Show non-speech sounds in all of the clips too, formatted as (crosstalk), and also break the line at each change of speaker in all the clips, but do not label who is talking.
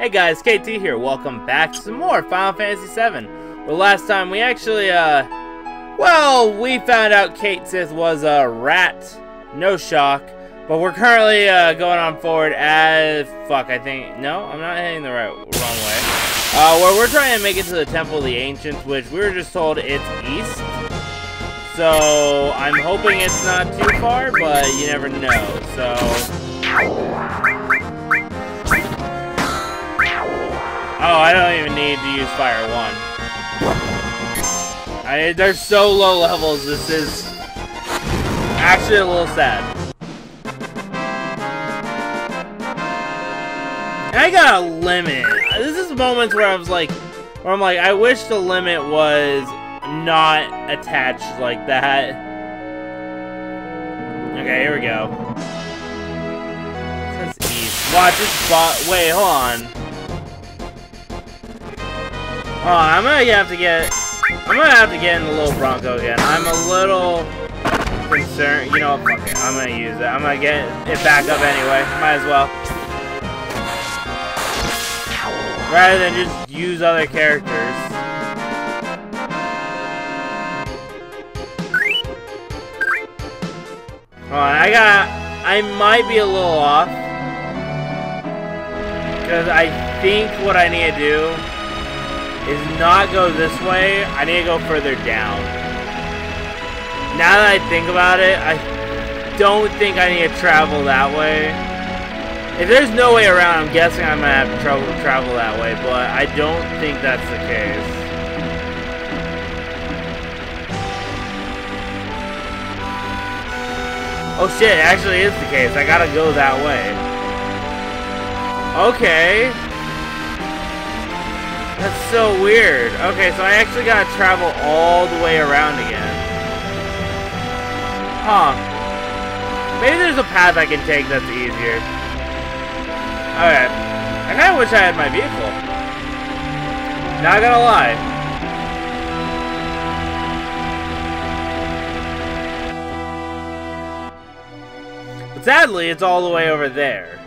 Hey guys, KT here. Welcome back to some more Final Fantasy VII. Well, last time we actually, uh, well, we found out Cait Sith was a rat. No shock. But we're currently, uh, going on forward as, fuck, I think, no, I'm not heading the right, wrong way. Uh, where we're trying to make it to the Temple of the Ancients, which we were just told it's east. So, I'm hoping it's not too far, but you never know, so... Oh, I don't even need to use Fire 1. I, they're so low levels, this is actually a little sad. I got a limit. This is moments where I was like, where I'm like, I wish the limit was not attached like that. Okay, here we go. Watch this bot. Wait, hold on. Oh, I'm gonna have to get... I'm gonna have to get in the little Bronco again. I'm a little concerned. You know, fuck it. I'm gonna use it. I'm gonna get it back up anyway. Might as well. Rather than just use other characters. On, I got... I might be a little off. Because I think what I need to do is not go this way. I need to go further down. Now that I think about it, I don't think I need to travel that way. If there's no way around, I'm guessing I'm to have trouble travel that way, but I don't think that's the case. Oh shit, it actually is the case. I gotta go that way. Okay. That's so weird. Okay, so I actually gotta travel all the way around again. Huh. Maybe there's a path I can take that's easier. Okay. I kinda wish I had my vehicle. Not gonna lie. But sadly, it's all the way over there.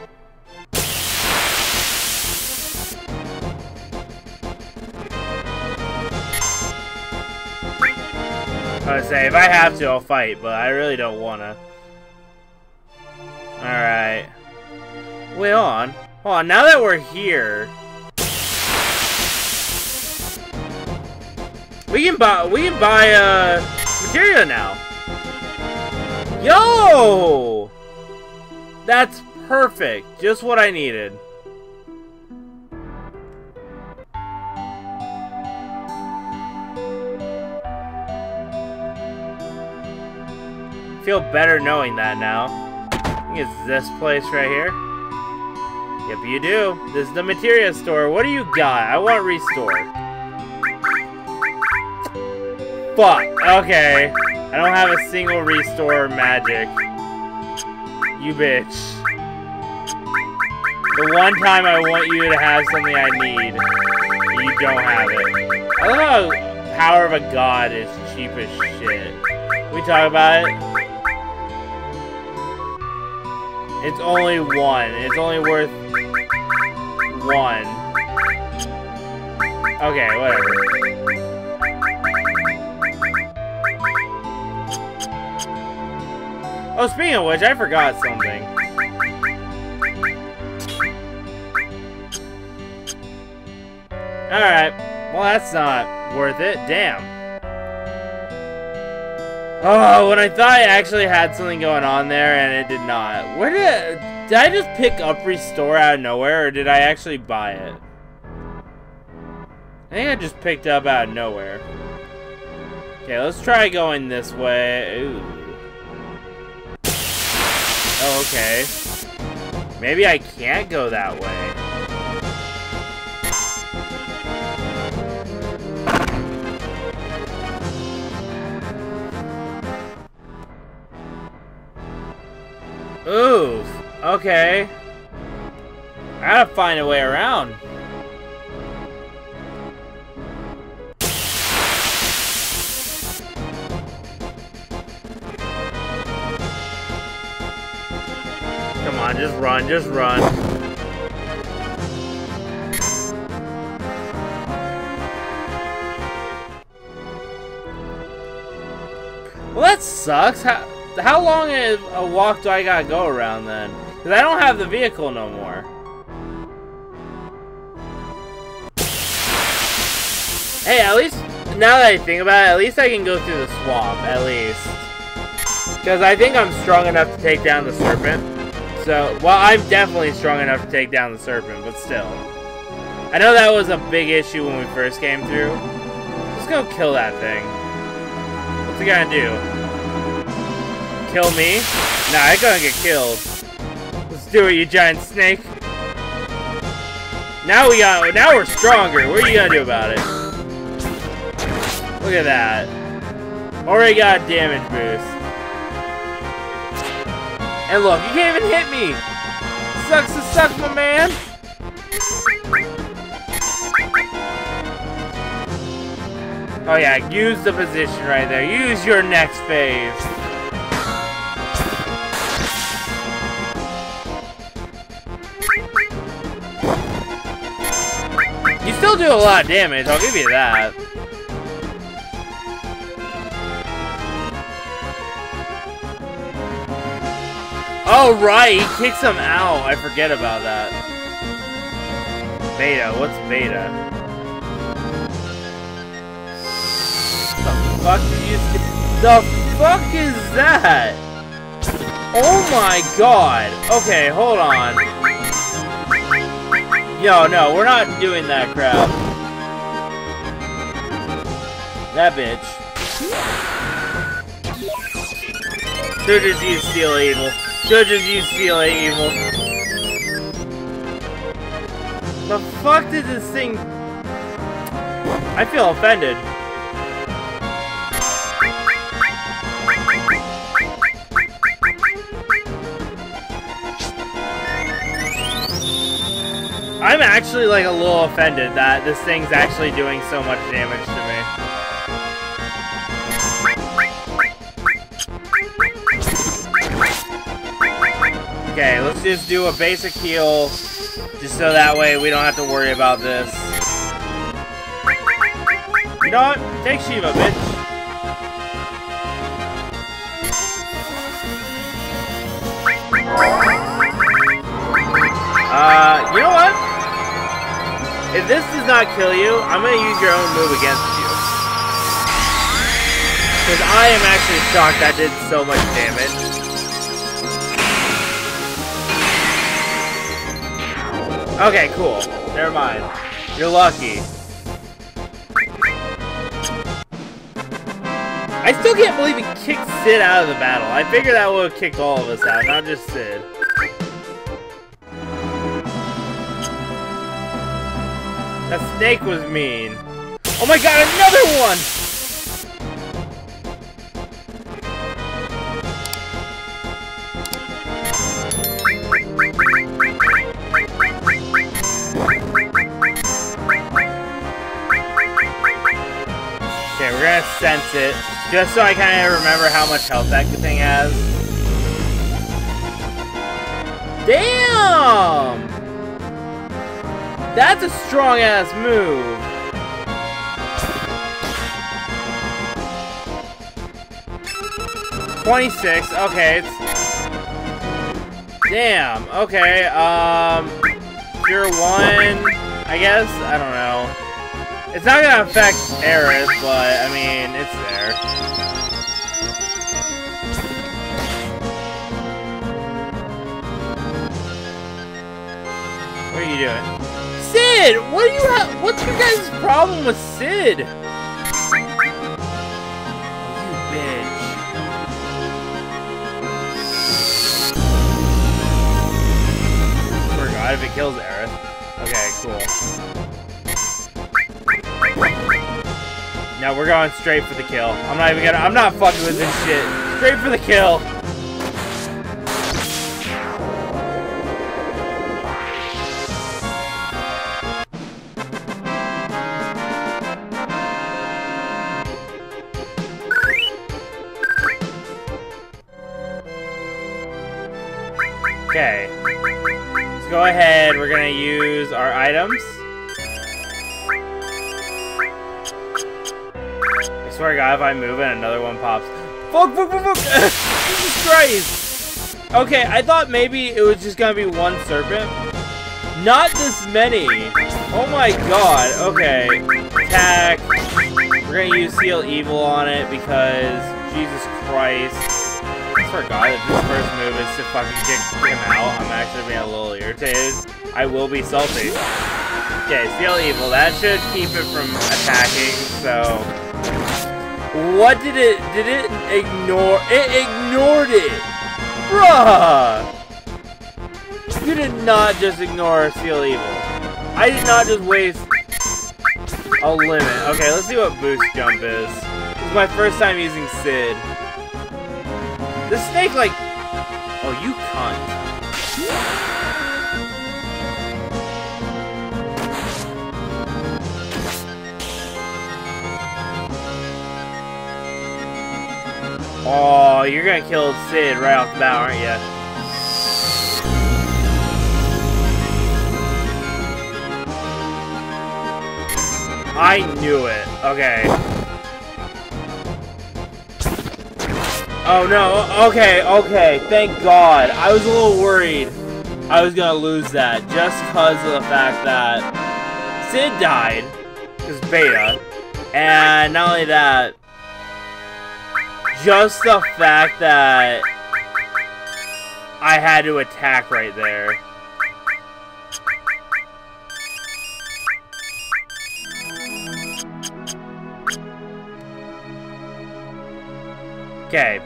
I say, if I have to, I'll fight, but I really don't wanna. Alright. Wait, on. Hold on, now that we're here... We can buy, we can buy, uh, materia now. Yo! That's perfect. Just what I needed. Feel better knowing that now. I think it's this place right here. Yep, you do. This is the materia store. What do you got? I want restore. Fuck. Okay. I don't have a single restore magic. You bitch. The one time I want you to have something I need, you don't have it. I love how power of a god is cheap as shit. We talk about it. It's only one. It's only worth one. Okay, whatever. Oh, speaking of which, I forgot something. Alright. Well, that's not worth it. Damn. Oh, when I thought I actually had something going on there, and it did not. Where did... Did I just pick up Restore out of nowhere, or did I actually buy it? I think I just picked up out of nowhere. Okay, let's try going this way. Ooh. Oh, okay. Maybe I can't go that way. Oof. Okay. I gotta find a way around. Come on, just run, just run. Well, that sucks. How how long a walk do I gotta go around then? Because I don't have the vehicle no more. Hey, at least, now that I think about it, at least I can go through the swamp, at least. Because I think I'm strong enough to take down the serpent. So, well, I'm definitely strong enough to take down the serpent, but still. I know that was a big issue when we first came through. Let's go kill that thing. What's he gonna do? Kill me? Nah, I gonna get killed. Let's do it, you giant snake. Now we got, now we're stronger. What are you gonna do about it? Look at that. Already got a damage boost. And look, you can't even hit me! Sucks to suck, my man! Oh yeah, use the position right there. Use your next phase. Still do a lot of damage, I'll give you that. Oh, right, he kicks him out. I forget about that. Beta, what's beta? The fuck did you The fuck is that? Oh my god. Okay, hold on. No, no, we're not doing that crap. That bitch. Should just use Seal Evil. Judges use Seal Evil. The fuck did this thing... I feel offended. I'm actually like a little offended that this thing's actually doing so much damage to me. Okay, let's just do a basic heal, just so that way we don't have to worry about this. You know what? Take Shiva, bitch. Uh, you know what? If this does not kill you, I'm gonna use your own move against you. Because I am actually shocked that did so much damage. Okay, cool. Never mind. You're lucky. I still can't believe he kicked Cid out of the battle. I figured that would have kicked all of us out, not just Cid. That snake was mean. Oh my god, another one! Okay, we're gonna sense it, just so I kind of remember how much health that thing has. Damn! That's a strong-ass move. Twenty-six. Okay, it's damn. Okay. Um, pure one. I guess. I don't know. It's not gonna affect Aerith, but I mean, it's there. What are you doing? Cid! What do you have? What's your guys' problem with Cid? You bitch. Forgot if it kills Aerith. Okay, cool. Now we're going straight for the kill. I'm not even gonna- I'm not fucking with this shit. Straight for the kill. Go ahead. We're gonna use our items. I swear to God, if I move and another one pops. Fuck, fuck, fuck, fuck! (laughs) Jesus Christ! Okay, I thought maybe it was just gonna be one serpent. Not this many! Oh my god, okay. Attack. We're gonna use Seal Evil on it because, Jesus Christ. I forgot that this first move is to fucking kick him out. I'm actually being a little irritated. I will be salty. Okay, Seal Evil. That should keep it from attacking, so... What did it... Did it ignore... It ignored it! Bruh! You did not just ignore Seal Evil. I did not just waste a limit. Okay, let's see what Boost Jump is. This is my first time using Cid. The snake, like... Oh, you cunt. Oh, you're gonna kill Cid right off the bat, aren't you? I knew it. Okay. Oh no, okay, okay, thank God. I was a little worried I was gonna lose that just because of the fact that Cid died, because beta, and not only that, just the fact that I had to attack right there. Okay.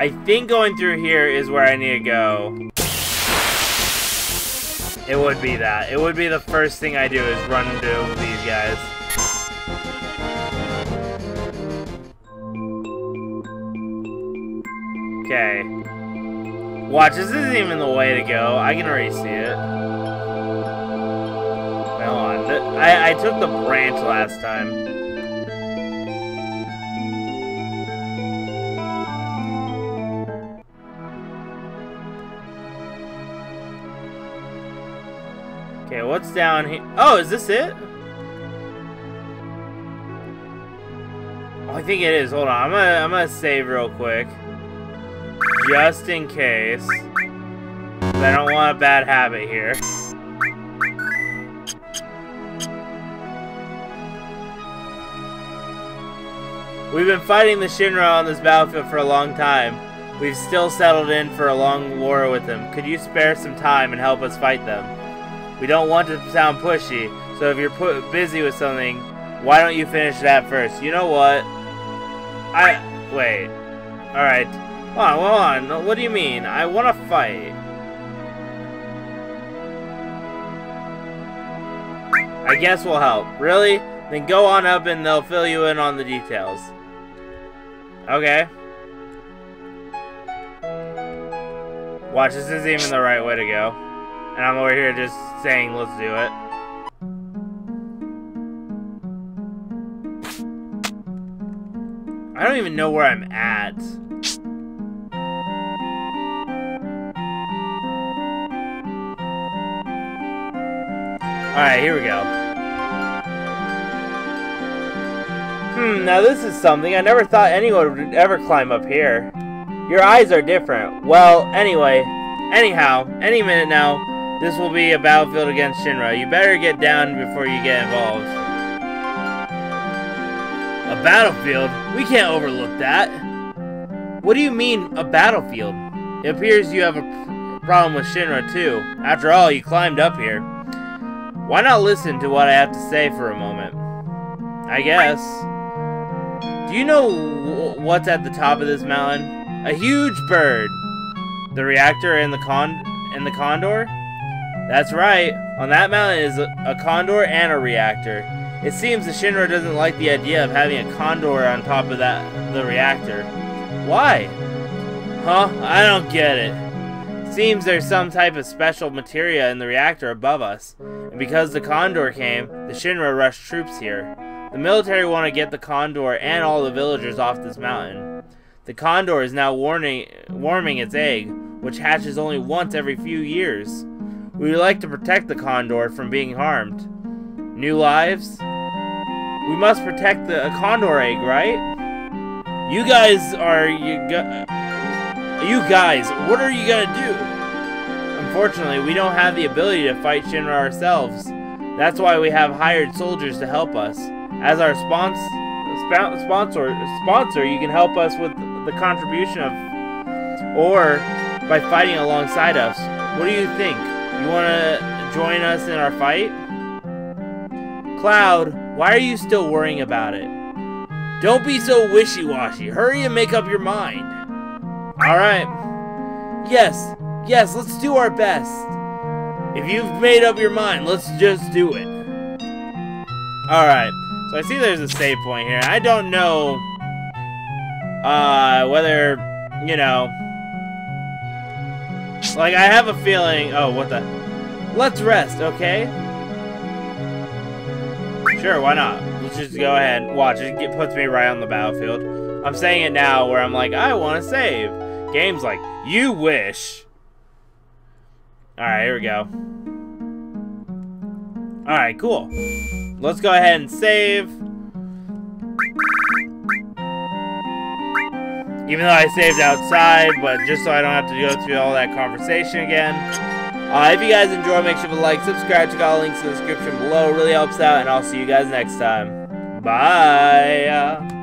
I think going through here is where I need to go. It would be that. It would be the first thing I do is run into these guys. Okay. Watch, this isn't even the way to go. I can already see it. Hold on. I, I took the branch last time. Down here? Oh, is this it? Oh, I think it is. Hold on. I'm gonna I'm gonna save real quick just in case. I don't want a bad habit here. We've been fighting the Shinra on this battlefield for a long time. We've still settled in for a long war with them. Could you spare some time and help us fight them? We don't want to sound pushy, so if you're busy with something, why don't you finish that first? You know what? I... Wait. Alright. Hold on, hold on. What do you mean? I want to fight. I guess we'll help. Really? Then go on up and they'll fill you in on the details. Okay. Watch, this isn't even the right way to go. And I'm over here just saying, let's do it. I don't even know where I'm at. Alright, here we go. Hmm, now this is something. I never thought anyone would ever climb up here. Your eyes are different. Well, anyway. Anyhow, any minute now, this will be a battlefield against Shinra. You better get down before you get involved. A battlefield? We can't overlook that. What do you mean, a battlefield? It appears you have a problem with Shinra, too. After all, you climbed up here. Why not listen to what I have to say for a moment? I guess. Do you know what's at the top of this mountain? A huge bird. The reactor and the con and the condor? That's right. On that mountain is a, condor and a reactor. It seems the Shinra doesn't like the idea of having a condor on top of that the reactor. Why? Huh? I don't get it. Seems there's some type of special materia in the reactor above us. And because the Condor came, the Shinra rushed troops here. The military want to get the Condor and all the villagers off this mountain. The Condor is now warning, warming its egg, which hatches only once every few years. We would like to protect the Condor from being harmed. New lives? We must protect the Condor egg, right? You guys are you go you guys, what are you gonna do? Unfortunately, we don't have the ability to fight Shinra ourselves. That's why we have hired soldiers to help us. As our spons sponsor, sponsor, you can help us with the contribution of, or by fighting alongside us. What do you think? You want to join us in our fight? Cloud, why are you still worrying about it? Don't be so wishy-washy. Hurry and make up your mind. Alright. Yes, yes, let's do our best. If you've made up your mind, let's just do it. Alright. So I see there's a save point here. I don't know uh, whether, you know... Like, I have a feeling... Oh, what the... Let's rest, okay? Sure, why not? Let's just go ahead. Watch, it puts me right on the battlefield. I'm saying it now where I'm like, I want to save. Game's like, you wish. Alright, here we go. Alright, cool. Let's go ahead and save. Even though I saved outside, but just so I don't have to go through all that conversation again. Uh, if you guys enjoy, make sure to like, subscribe, check out the links in the description below. It really helps out, and I'll see you guys next time. Bye!